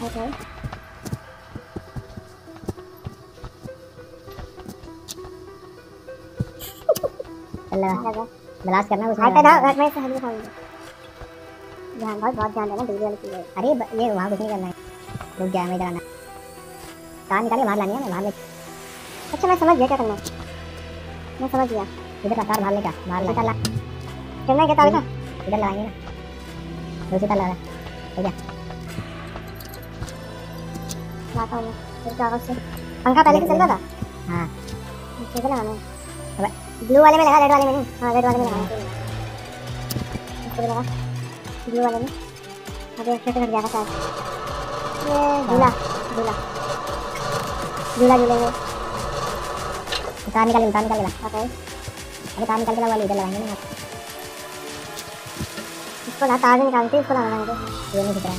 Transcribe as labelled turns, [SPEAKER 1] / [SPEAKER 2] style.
[SPEAKER 1] लगा ब्लास्ट करना कुछ
[SPEAKER 2] हाथ पे मैं से हल्दी ध्यान बहुत बहुत ध्यान देना बिजली वाली चीज़।
[SPEAKER 1] अरे ये वहाँ कुछ नहीं करना है। रुक गया मैं आना कहाँ निकाले बाहर लानी है ना बाहर ले।
[SPEAKER 2] अच्छा मैं समझ गया क्या करना है। मैं समझ गया।
[SPEAKER 1] इधर का तार बाहर लेकर बाहर
[SPEAKER 2] इधर
[SPEAKER 1] ला
[SPEAKER 2] ला। करना क्या तार का
[SPEAKER 1] इधर। लगाएँगे ना। दूसरी तार लगा ठीक है।
[SPEAKER 2] लाता हूँ फिर पंखा पहले था
[SPEAKER 1] हाँ
[SPEAKER 2] ठीक है
[SPEAKER 1] अबे।
[SPEAKER 2] ब्लू वाले में लगा रेड वाले में नहीं हाँ रेड वाले में लगा लगा ब्लू वाले में अच्छे लग जाएगा शायद ये झूला झूला झूला
[SPEAKER 1] निकाल निकाल
[SPEAKER 2] ओके
[SPEAKER 1] अरे निकाल के ला वाली इधर लगाएँगे ना
[SPEAKER 2] इसको ना निकालते इसको लगाएँगे
[SPEAKER 1] ये नहीं दिख रहा है